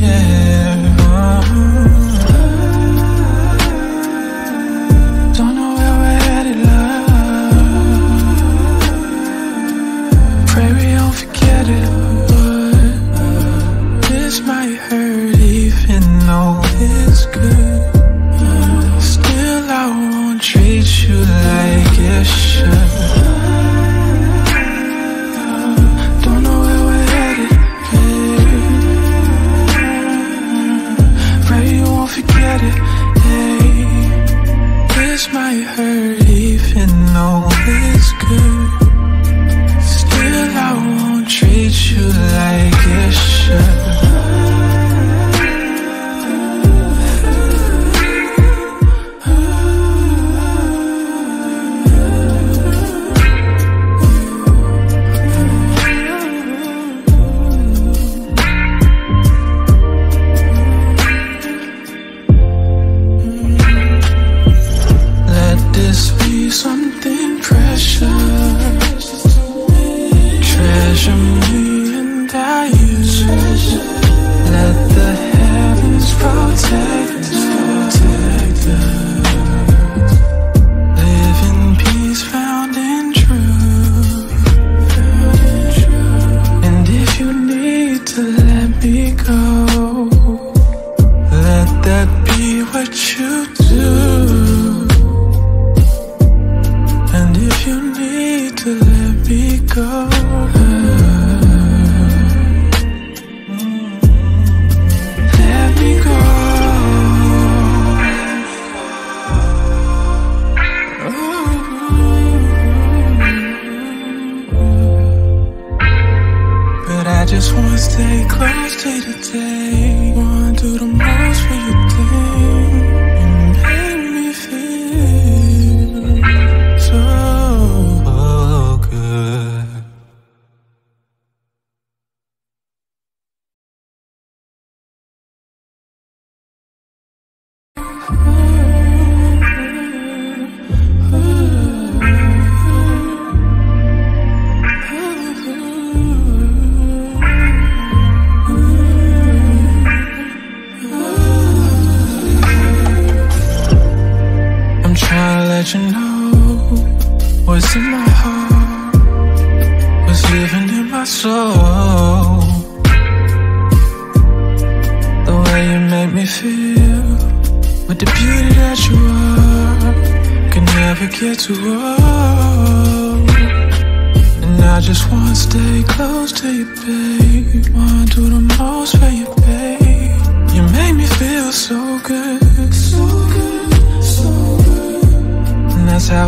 yeah. Uh-huh.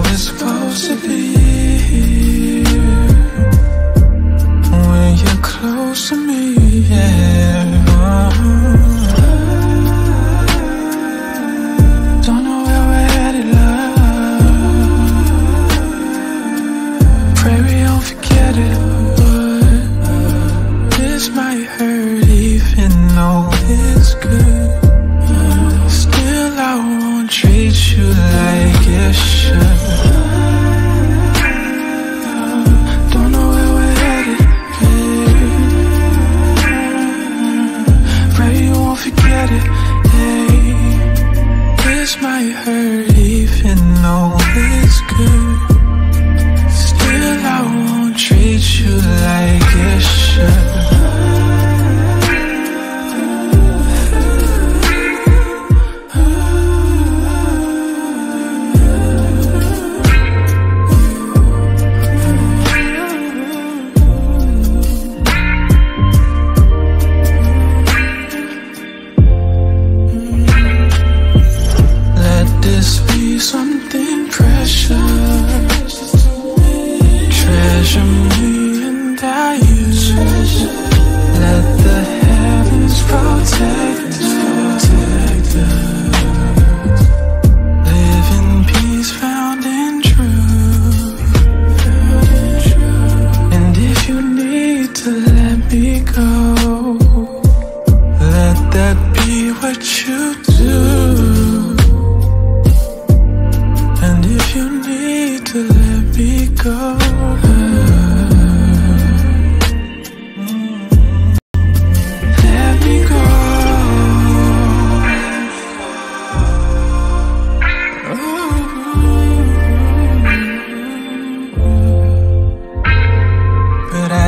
was supposed to be here. When you're close to me, yeah.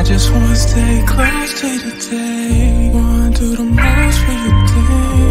Just wanna stay close to you today. Wanna do the most for you, day.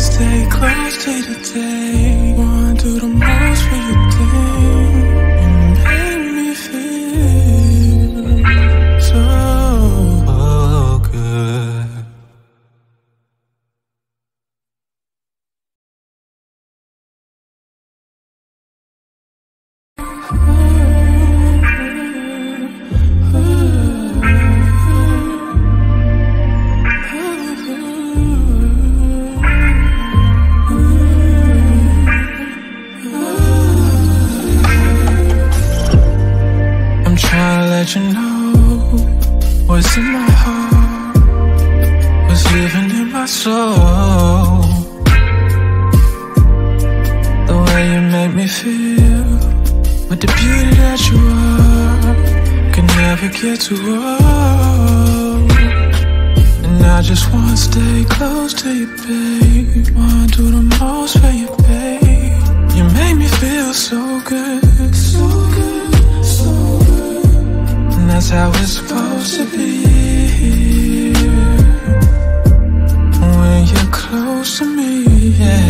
stay close day to day. just wanna stay close to you, babe. Wanna do the most for you, babe. You make me feel so good, so good, so good. And that's how it's supposed to be. When you're close to me, yeah.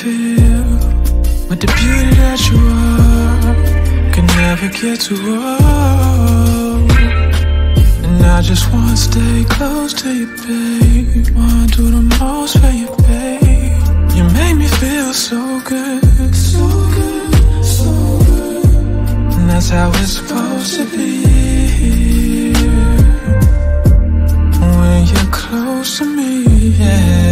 feel But the beauty that you are. Can never get too old. And I just wanna stay close to you, babe. Wanna do the most for you, babe. You make me feel so good So good, so good. And that's how it's supposed to be. When you're close to me, yeah.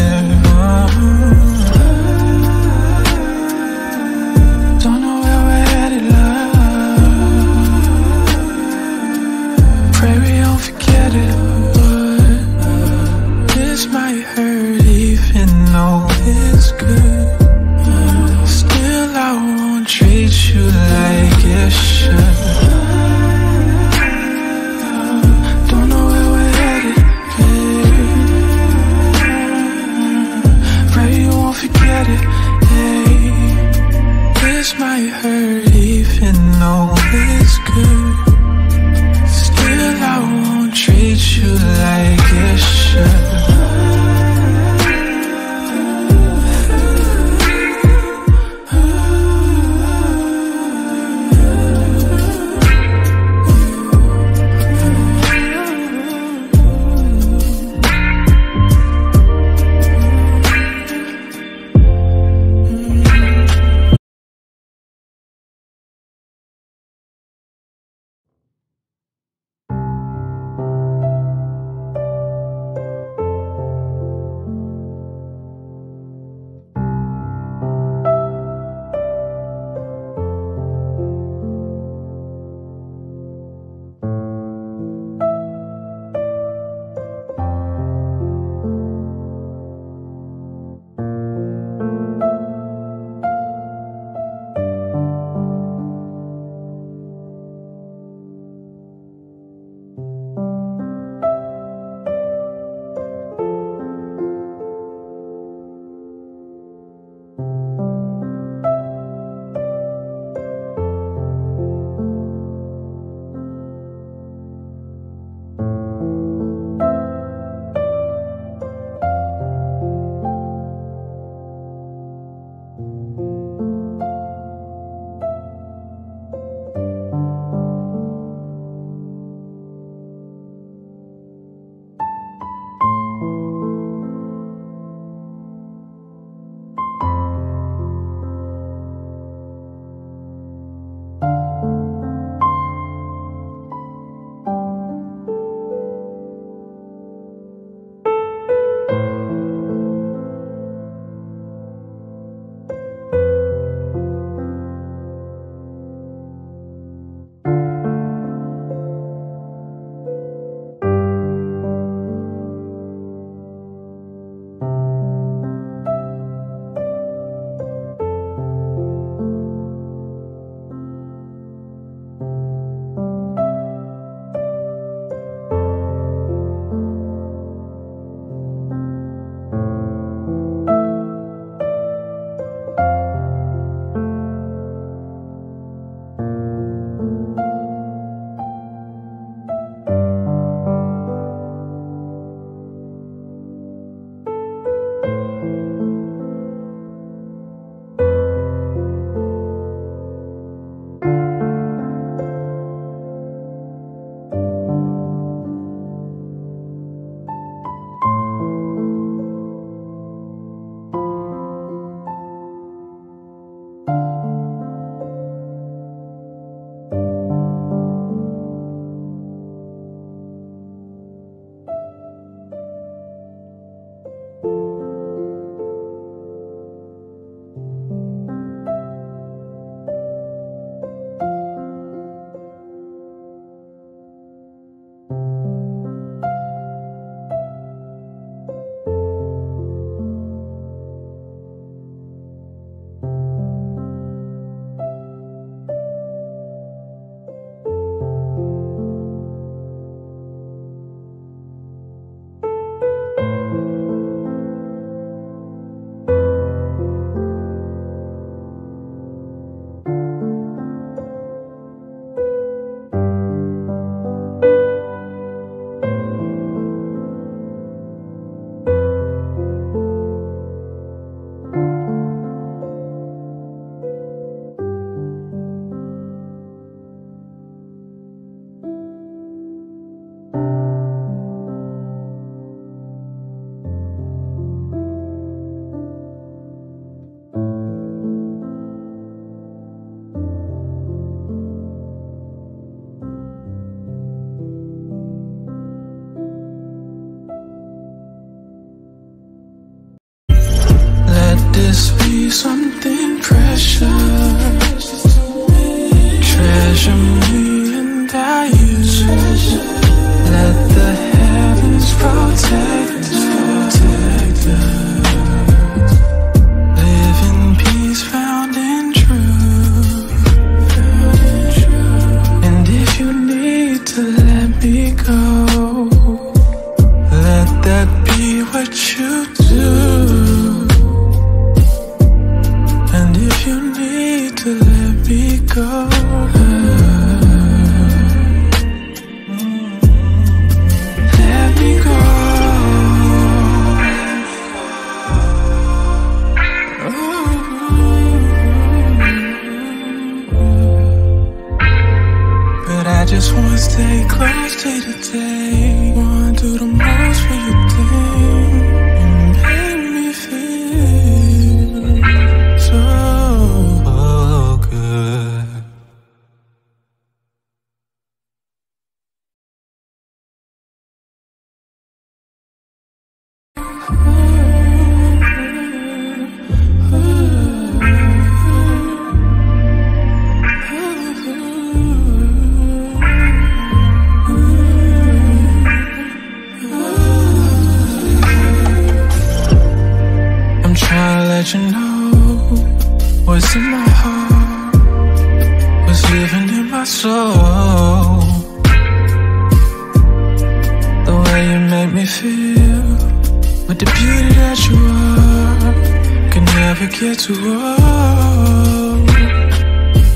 Get too old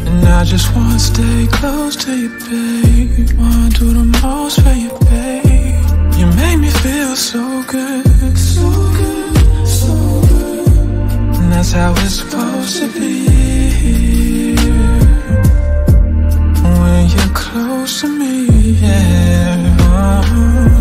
And I just wanna stay close to you, babe. Wanna do the most for you, babe. You make me feel so good So good, so good. And that's how it's supposed to be. When you're close to me, yeah. uh -huh.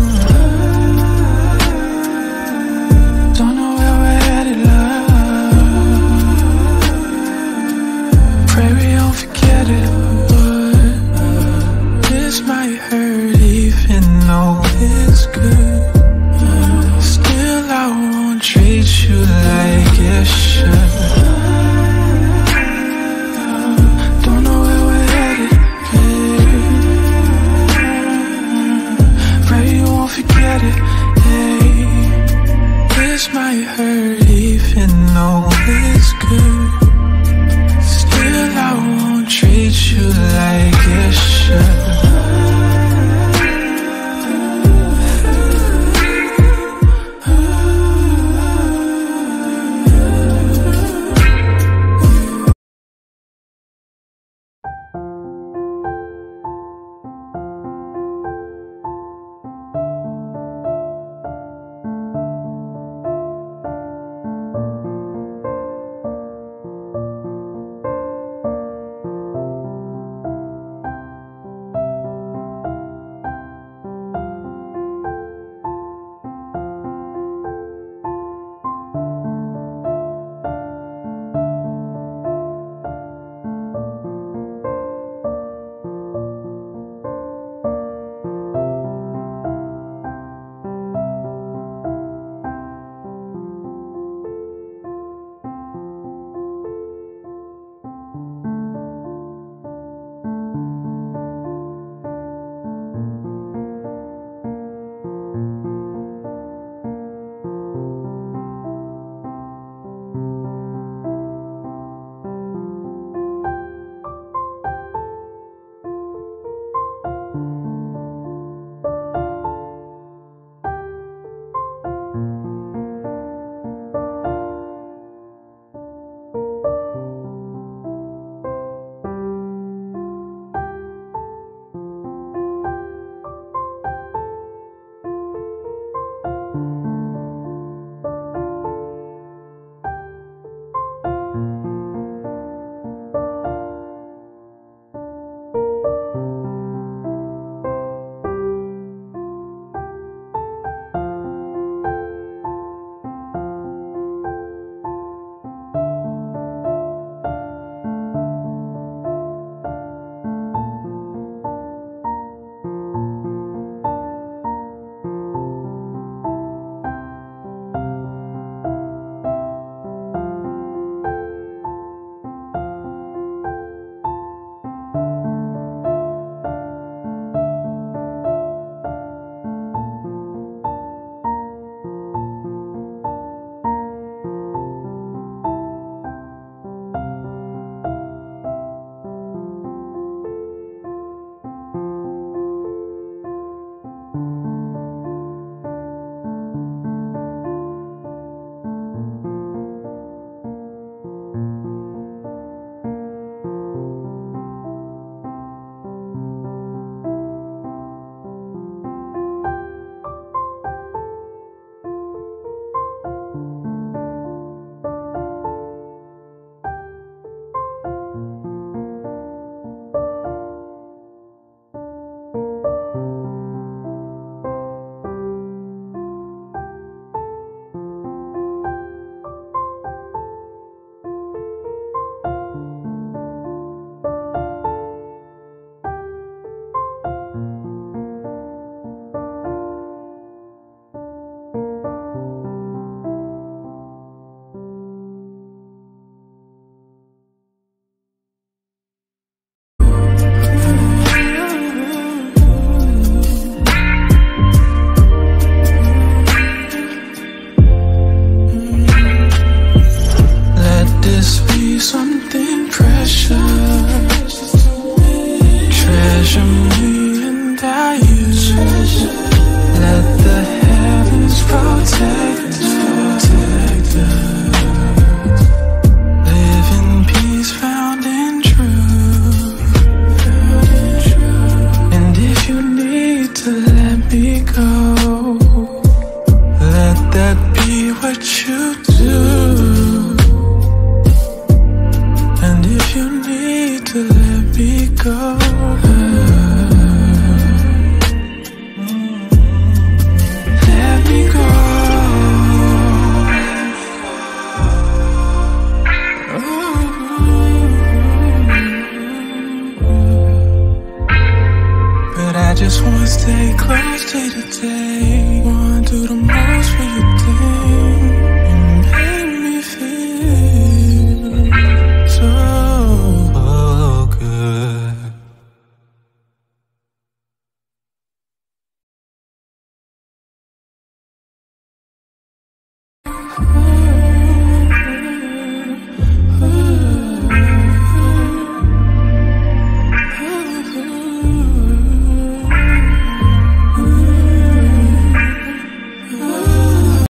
Let that be what you do.